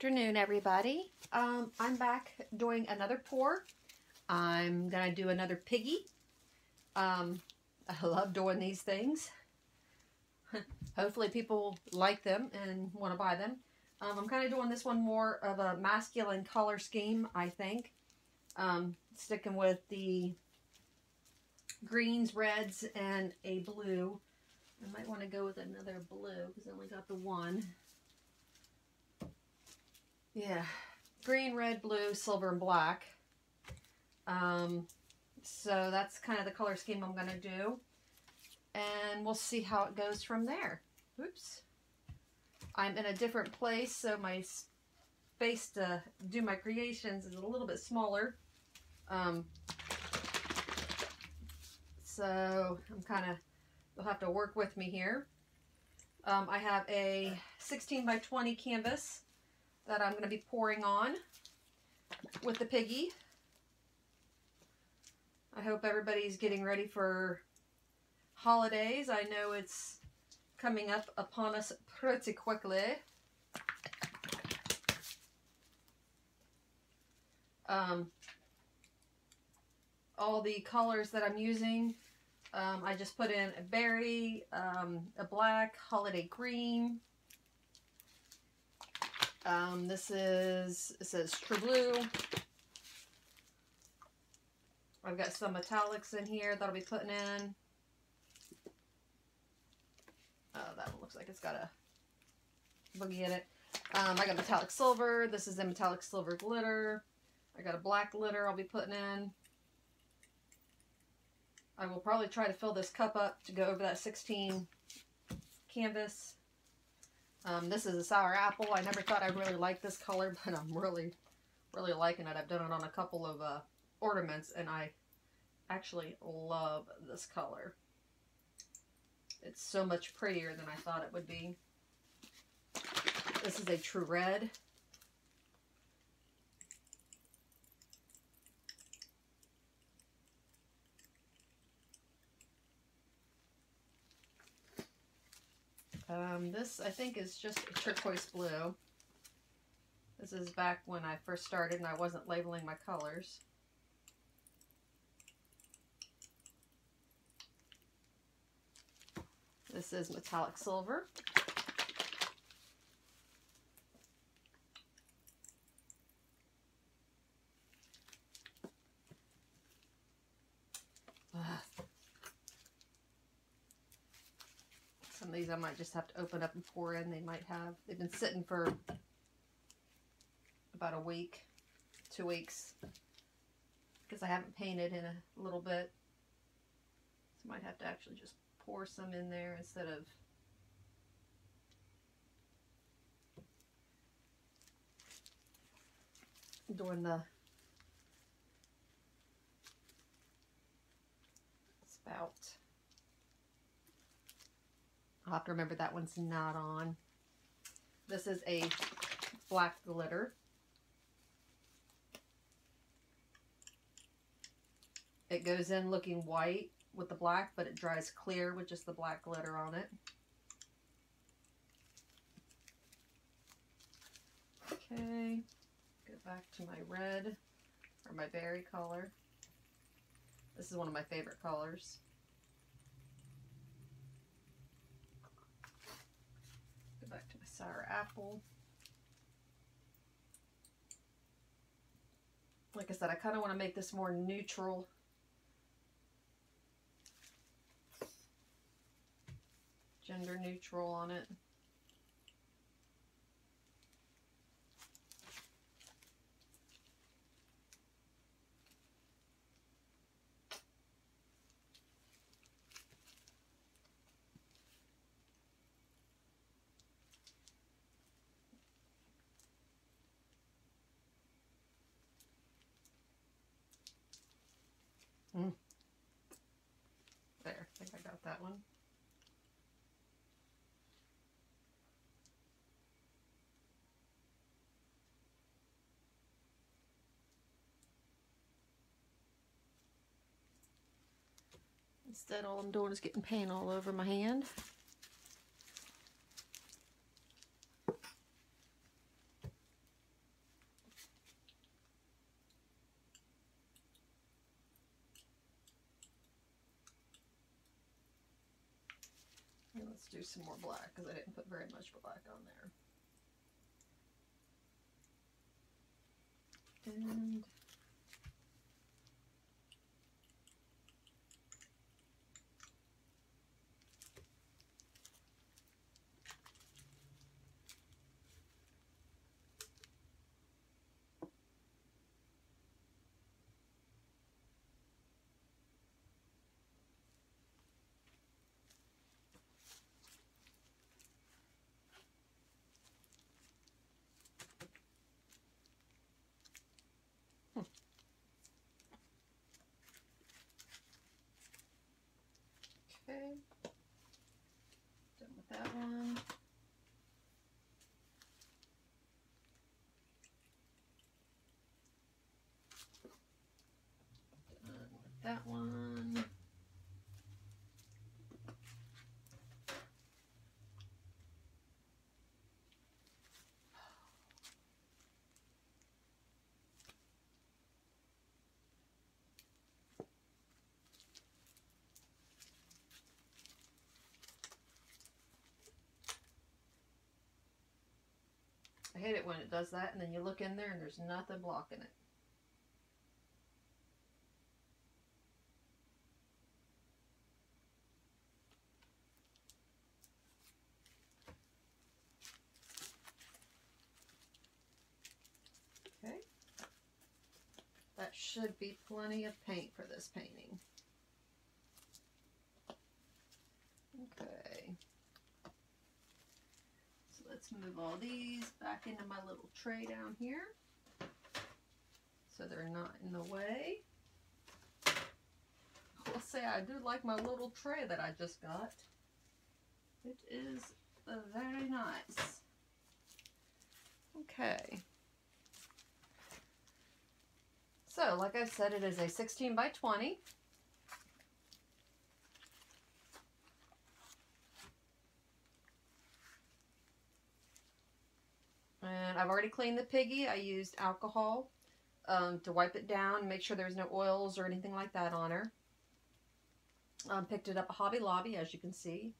afternoon, everybody. Um, I'm back doing another pour. I'm going to do another piggy. Um, I love doing these things. Hopefully people like them and want to buy them. Um, I'm kind of doing this one more of a masculine color scheme, I think. Um, sticking with the greens, reds, and a blue. I might want to go with another blue because I only got the one. Yeah, green, red, blue, silver, and black. Um, so that's kind of the color scheme I'm going to do. And we'll see how it goes from there. Oops. I'm in a different place, so my space to do my creations is a little bit smaller. Um, so I'm kind of, you'll have to work with me here. Um, I have a 16 by 20 canvas that I'm going to be pouring on with the piggy. I hope everybody's getting ready for holidays. I know it's coming up upon us pretty quickly. Um, all the colors that I'm using, um, I just put in a berry, um, a black, holiday green, um, this is, it says True Blue. I've got some metallics in here that I'll be putting in. Oh, that one looks like it's got a boogie in it. Um, I got metallic silver. This is a metallic silver glitter. I got a black glitter I'll be putting in. I will probably try to fill this cup up to go over that 16 canvas. Um, this is a sour apple. I never thought I'd really like this color, but I'm really, really liking it. I've done it on a couple of uh, ornaments, and I actually love this color. It's so much prettier than I thought it would be. This is a true red. Um, this, I think, is just turquoise blue. This is back when I first started and I wasn't labeling my colors. This is metallic silver. These I might just have to open up and pour in. They might have, they've been sitting for about a week, two weeks, because I haven't painted in a little bit. So I might have to actually just pour some in there instead of doing the spout. I'll have to remember that one's not on. This is a black glitter. It goes in looking white with the black, but it dries clear with just the black glitter on it. Okay, go back to my red, or my berry color. This is one of my favorite colors. Sour apple. Like I said, I kind of want to make this more neutral. Gender neutral on it. Mm. There, I think I got that one. Instead, all I'm doing is getting paint all over my hand. do some more black because I didn't put very much black on there. And Okay. Done with that one. Done with that one. I hate it when it does that and then you look in there and there's nothing blocking it. Okay. That should be plenty of paint for this painting. Okay. So let's move all these back into my little tray down here so they're not in the way. I'll say I do like my little tray that I just got. It is very nice. Okay. So, like I said, it is a 16 by 20. And I've already cleaned the piggy. I used alcohol um, to wipe it down, make sure there's no oils or anything like that on her. Um, picked it up at Hobby Lobby, as you can see.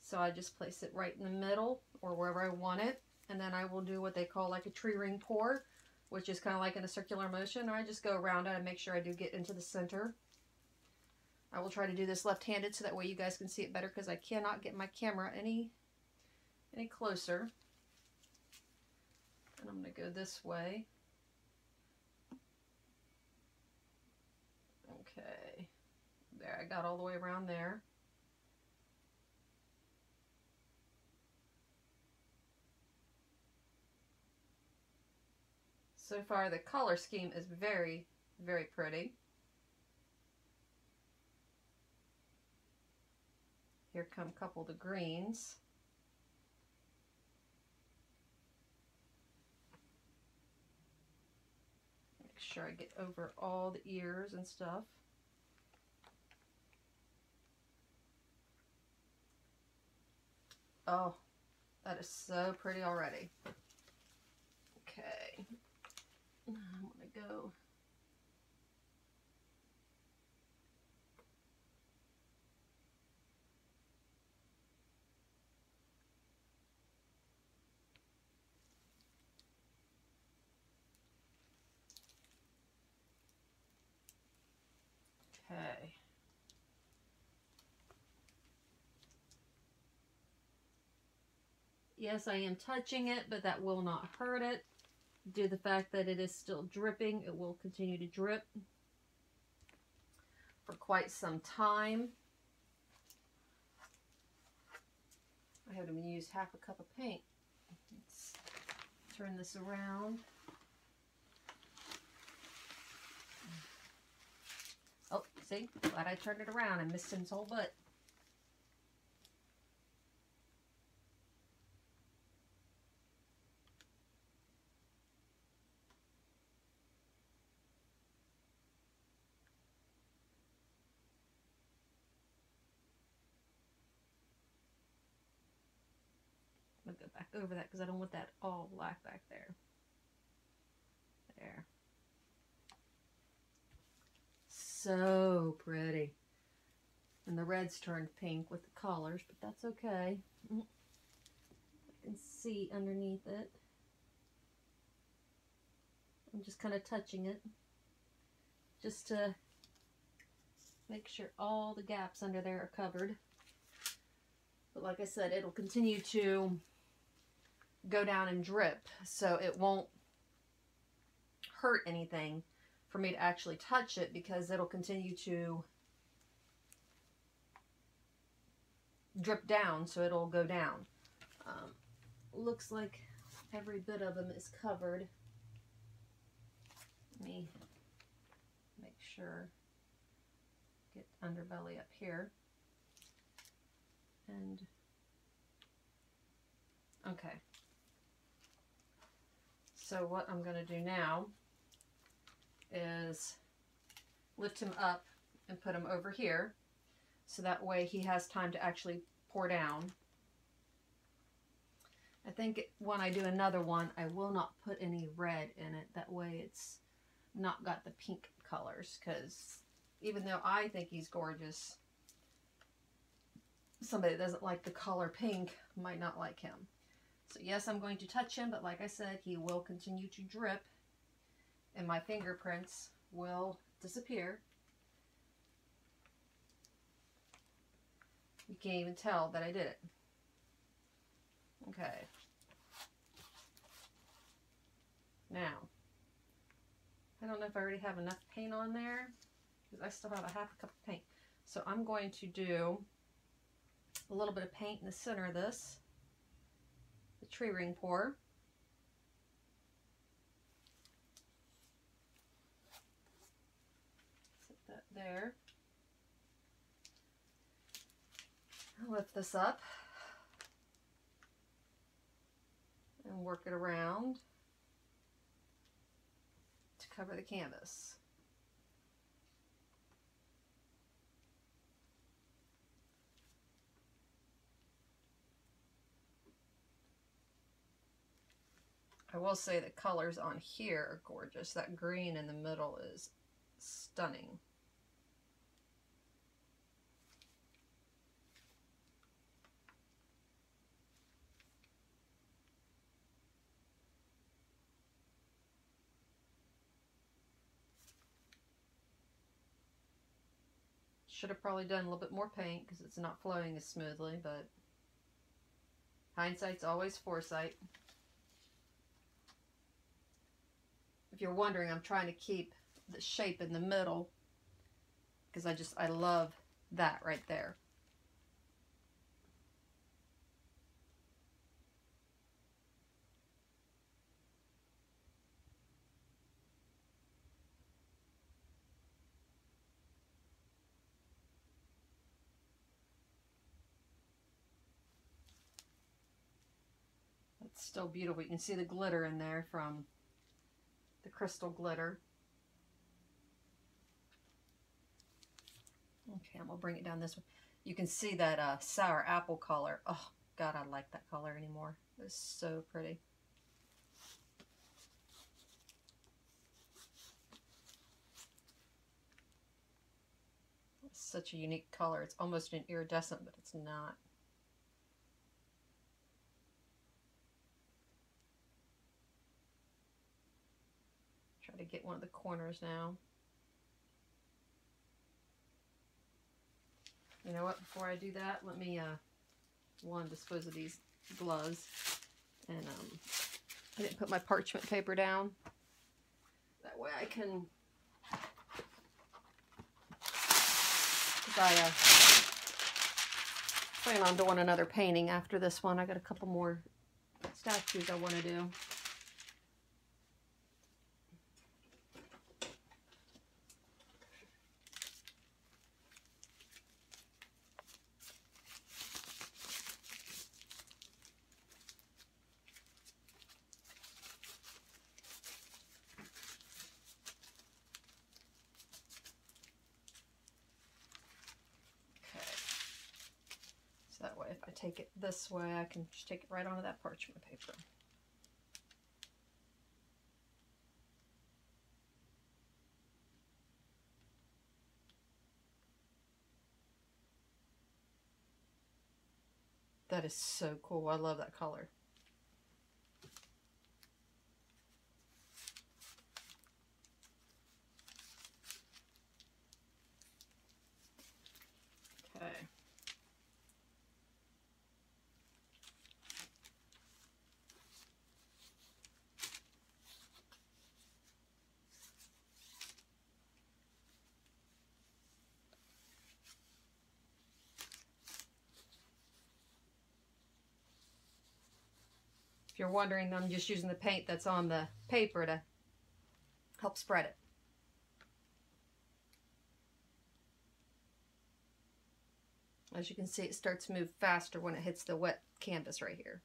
So I just place it right in the middle or wherever I want it. And then I will do what they call like a tree ring pour, which is kind of like in a circular motion. Or I just go around it and make sure I do get into the center. I will try to do this left-handed so that way you guys can see it better because I cannot get my camera any any closer. And I'm going to go this way. Okay. There, I got all the way around there. So far, the color scheme is very, very pretty. Here come a couple of the greens. Sure I get over all the ears and stuff. Oh, that is so pretty already. Okay. I'm to go Okay. Yes, I am touching it, but that will not hurt it. Due to the fact that it is still dripping, it will continue to drip for quite some time. I haven't even used half a cup of paint. Let's turn this around. Oh, see? Glad I turned it around. I missed his whole butt. To go back over that because I don't want that all black back there. There. So pretty. And the red's turned pink with the collars, but that's okay. Mm-hmm. I can see underneath it. I'm just kind of touching it just to make sure all the gaps under there are covered. But like I said, it'll continue to go down and drip, so it won't hurt anything for me to actually touch it because it'll continue to drip down, so it'll go down. Um, looks like every bit of them is covered. Let me make sure. Get underbelly up here. And, okay. So what I'm going to do now is lift him up and put him over here so that way he has time to actually pour down. I think when I do another one, I will not put any red in it. That way it's not got the pink colors because even though I think he's gorgeous, somebody that doesn't like the color pink might not like him. So yes, I'm going to touch him, but like I said, he will continue to drip and my fingerprints will disappear. You can't even tell that I did it. Okay. Now, I don't know if I already have enough paint on there because I still have a half a cup of paint. So I'm going to do a little bit of paint in the center of this, the tree ring pour. Set that there. I'll lift this up and work it around to cover the canvas. I will say the colors on here are gorgeous. That green in the middle is stunning. Should have probably done a little bit more paint because it's not flowing as smoothly, but hindsight's always foresight. If you're wondering, I'm trying to keep the shape in the middle because I just, I love that right there. It's still beautiful. You can see the glitter in there from the crystal glitter. Okay, I'm gonna bring it down this way. You can see that uh, sour apple color. Oh, God, I like that color anymore. It's so pretty. Such a unique color. It's almost an iridescent, but it's not. To get one of the corners now. You know what, before I do that, let me, uh, one, dispose of these gloves. And, um, I didn't put my parchment paper down. That way I can, I, uh, plan on doing another painting after this one. I got a couple more statues I want to do. take it this way, I can just take it right onto that parchment paper. That is so cool. I love that color. You're wondering, I'm just using the paint that's on the paper to help spread it. As you can see, it starts to move faster when it hits the wet canvas right here.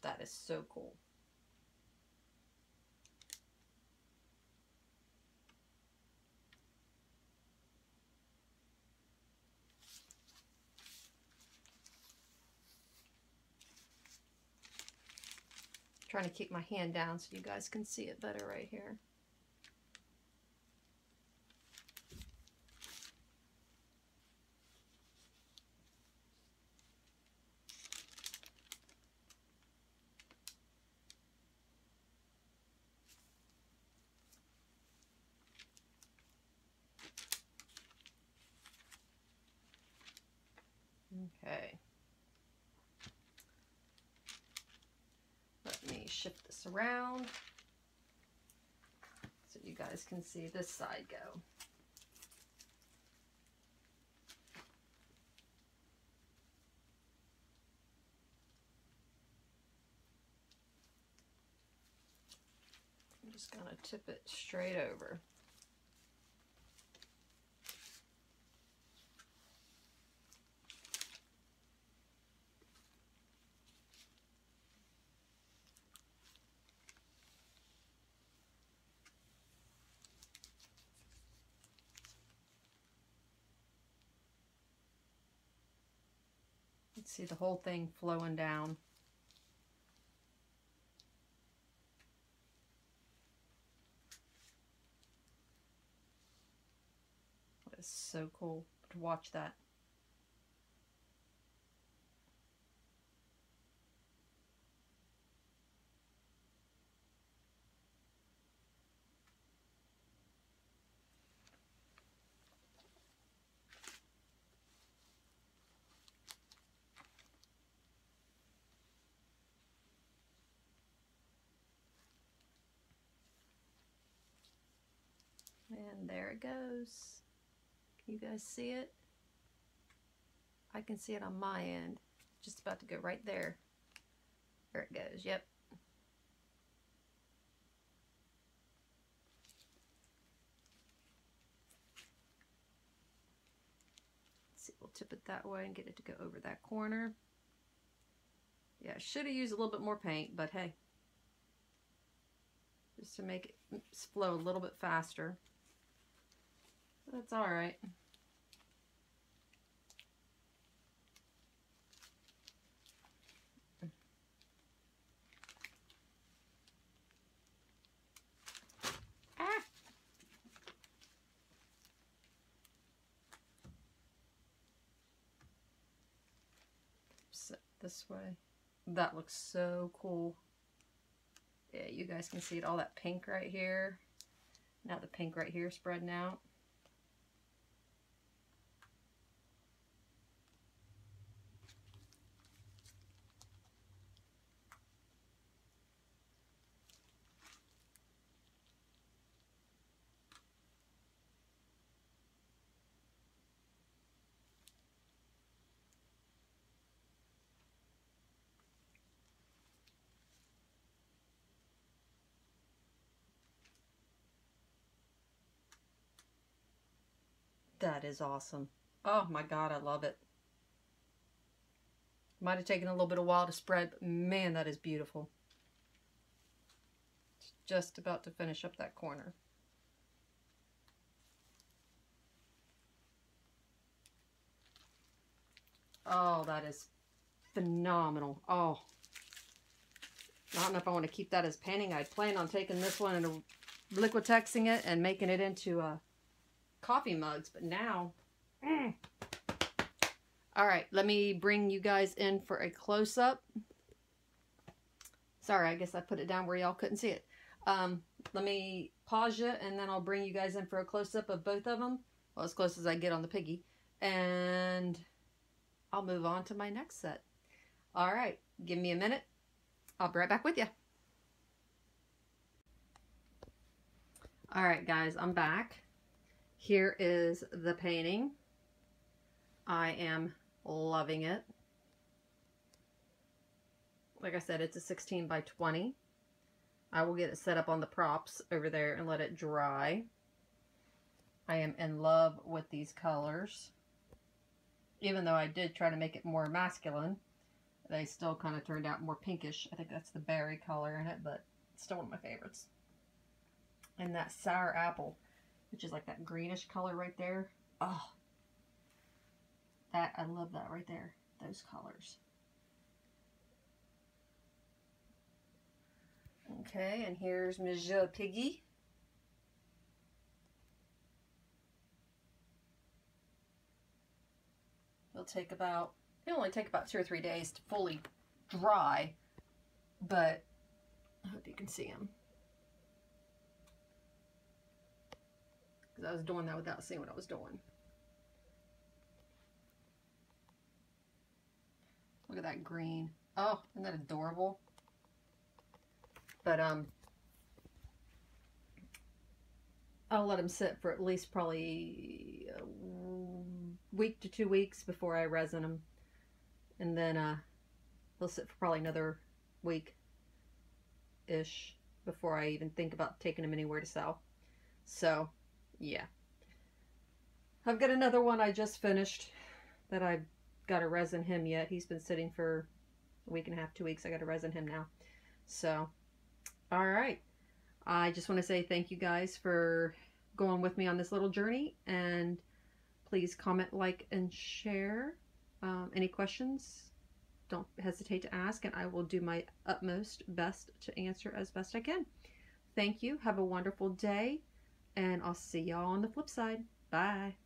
That is so cool. Trying to keep my hand down so you guys can see it better right here. Okay. Let me shift this around so you guys can see this side go. I'm just going to tip it straight over. See the whole thing flowing down. It's so cool to watch that. And there it goes. Can you guys see it? I can see it on my end. Just about to go right there. There it goes. Yep. Let's see, we'll tip it that way and get it to go over that corner. Yeah, should have used a little bit more paint, but hey. Just to make it mm, flow a little bit faster. That's all right. Ah. This way. That looks so cool. Yeah, you guys can see it, all that pink right here. Now the pink right here spreading out. That is awesome. Oh my God, I love it. Might have taken a little bit of while to spread, but man, that is beautiful. Just about to finish up that corner. Oh, that is phenomenal. Oh, I don't know if I want to keep that as painting. I plan on taking this one and Liquitexing it and making it into a coffee mugs, but now, mm, All right, let me bring you guys in for a close-up. Sorry, I guess I put it down where y'all couldn't see it. Um, let me pause you, and then I'll bring you guys in for a close-up of both of them. Well, as close as I get on the piggy. And I'll move on to my next set. All right, give me a minute. I'll be right back with you. All right, guys, I'm back. Here is the painting. I am loving it. Like I said, it's a 16 by 20. I will get it set up on the props over there and let it dry. I am in love with these colors. Even though I did try to make it more masculine, they still kind of turned out more pinkish. I think that's the berry color in it, but it's still one of my favorites. And that sour apple, which is like that greenish color right there. Oh, that, I love that right there. Those colors. Okay, and here's Monsieur Piggy. It'll take about, it'll only take about two or three days to fully dry, but I hope you can see him. Because I was doing that without seeing what I was doing. Look at that green. Oh, isn't that adorable? But, um, I'll let them sit for at least probably a week to two weeks before I resin them. And then, uh, they'll sit for probably another week-ish before I even think about taking them anywhere to sell. So, yeah. I've got another one I just finished that I've got a resin him yet. He's been sitting for a week and a half, two weeks. I got a resin him now. So, all right. I just want to say thank you guys for going with me on this little journey. And please comment, like, and share. Um, any questions, don't hesitate to ask, and I will do my utmost best to answer as best I can. Thank you. Have a wonderful day, and I'll see y'all on the flip side. Bye.